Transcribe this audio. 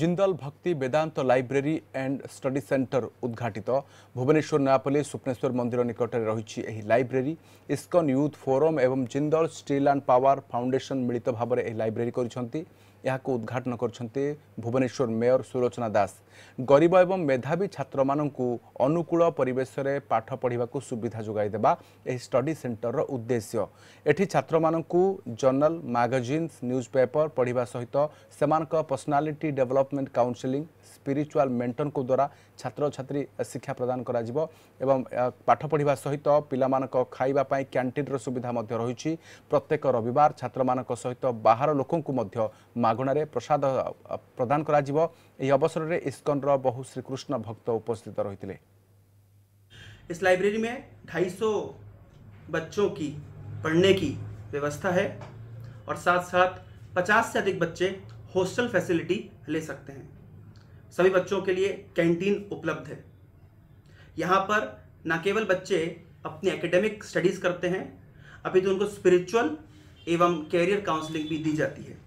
Jindal Bhakti Vedanta library and study centre ଉଦ୍ଘାଟିତ ଭୁବନେଶ୍ୱର ନୟାପଲ୍ଲୀ ସ୍ୱପ୍ନେଶ୍ୱର ମନ୍ଦିର ନିକଟରେ ରହିଛି ଏହି ଲାଇବ୍ରେରୀ। ଇସ୍କନ୍ ୟୁଥ୍ ଫୋରମ୍ ଏବଂ Jindal steel and power foundation ମିଳିତ ଭାବରେ ଏହି ଲାଇବ୍ରେରୀ କରିଛନ୍ତି। ଏହାକୁ ଉଦ୍ଘାଟନ କରିଛନ୍ତି ଭୁବନେଶ୍ୱର ମେୟର ସୁଲୋଚନା ଦାସ। ଗରିବ ଏବଂ ମେଧାବୀ ଛାତ୍ରମାନଙ୍କୁ ଅନୁକୂଳ ପରିବେଶରେ ପାଠ ପଢ଼ିବାକୁ ସୁବିଧା ଯୋଗାଇ ଦେବା ଏହି ଷ୍ଟଡି ସେଣ୍ଟରର ଉଦ୍ଦେଶ୍ୟ। ଏଠି ଛାତ୍ରମାନଙ୍କୁ ଜର୍ନାଲ ମାଗାଜିନ୍ସ ନ୍ୟୁଜ୍ ପେପର ପଢ଼ିବା ସହିତ ସେମାନଙ୍କ personality ଡେଭଲପମେଣ୍ଟ କାଉନସିଲିଂ ସ୍ପିରିଚୁଆଲ ମେଣ୍ଟରଙ୍କ ଦ୍ୱାରା ଛାତ୍ରଛାତ୍ରୀ ଶିକ୍ଷା ପ୍ରଦାନ କରାଯିବ ଏବଂ ଆ, ପାଠ ପଢ଼ିବା ସହିତ ପିଲାମାନଙ୍କ ଖାଇବା ପାଇଁ କ୍ୟାଣ୍ଟିନ୍ର ସୁବିଧା ମଧ୍ୟ ରହିଛି ପ୍ରତ୍ୟେକ ରବିବାର ଛାତ୍ରମାନଙ୍କ ସହିତ ବାହାର ଲୋକଙ୍କୁ ମଧ୍ୟ ମାଗଣାରେ ପ୍ରସାଦ ଆ, ପ୍ରଦାନ କରାଯିବ ଏହି ଅବସରରେ ଇସ୍କନର ବହୁ ଶ୍ରୀକୃଷ୍ଣ ଭକ୍ତ ଉପସ୍ଥିତ ରହିଥିଲେ इस लाइब्रेरी में 250 बच्चों की पढ़ने की व्यवस्था है और साथ साथ 50 से अधिक बच्चे हॉस्टल फैसिलिटी ले सकते हैं। सभी बच्चों के लिए कैंटीन उपलब्ध है। यहाँ पर न केवल बच्चे अपनी एकेडमिक स्टडीज़ करते हैं, अभी तो उनको स्पिरिचुअल एवं कैरियर काउंसलिंग भी दी जाती है।